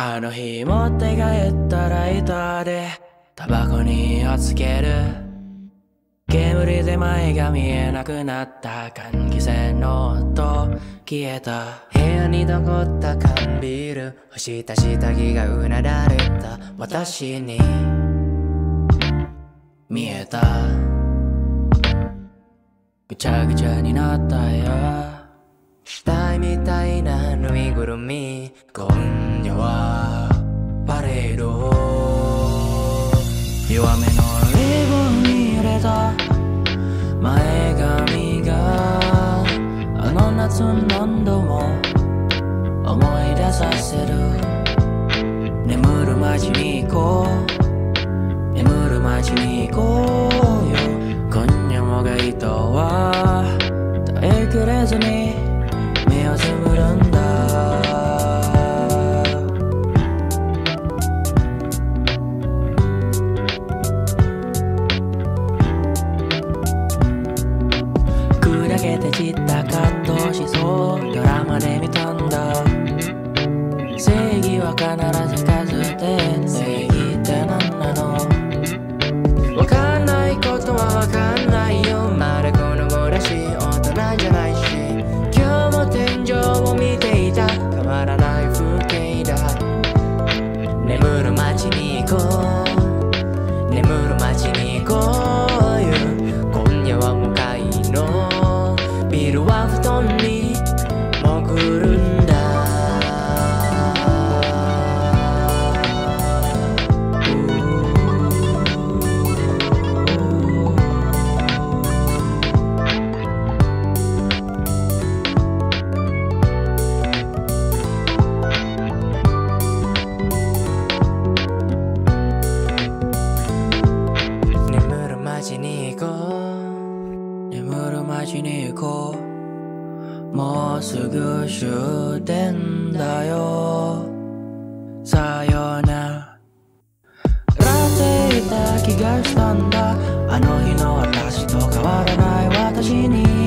あの日持って帰ったライターでタバコに火をつける。煙で前が見えなくなった換気扇の音消えた。部屋に残った缶ビール干した下着がうなられた。私に見えた。ぐちゃぐちゃになったよ。死体みたいなぬいぐるみ弱めのリボンに入れた。前髪があの夏何度も思い出させる。眠る街に行こう。眠る街に行こうよ。今夜も街灯は耐えきれずに目をつぶるんだ。けて散った葛藤しそう。ドラマで見たんだ。正義は必ず数で正義って何なの？わかんないことはわかんないよ。まだこの子らしい大人じゃないし。今日も天井を見ていた。変わらない風景だ。眠る街に行こう。眠る街に眠る街に行こうもうすぐ終点だよさよならっていた気がしたんだあの日の私と変わらない私に